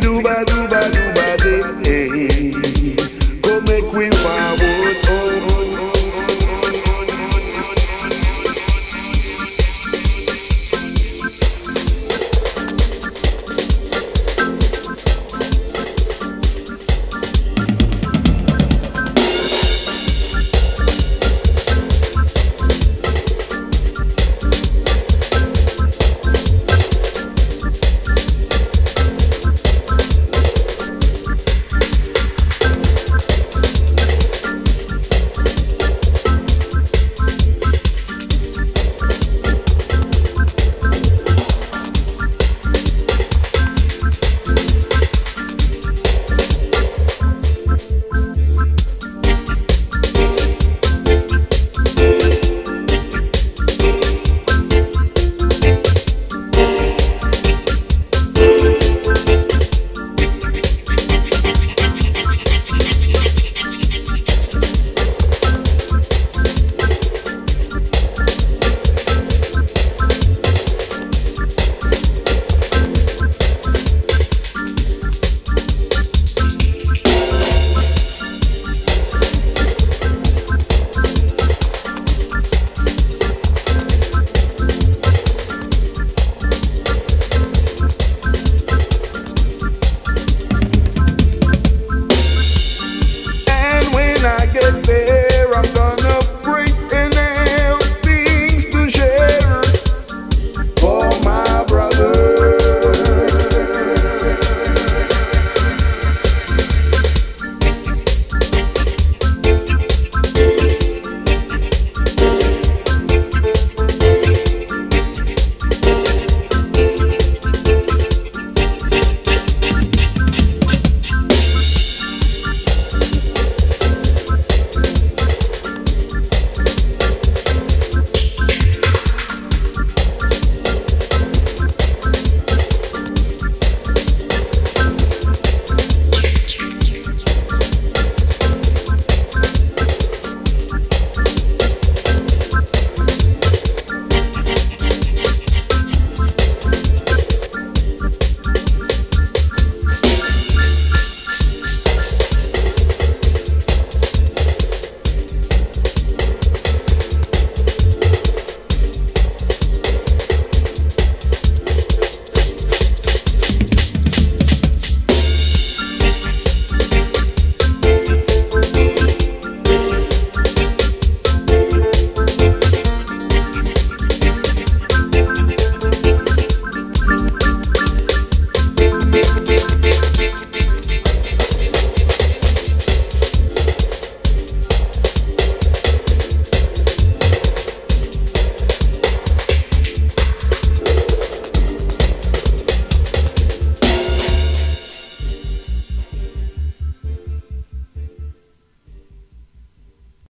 Dubai, Dubai, Dubai. ba.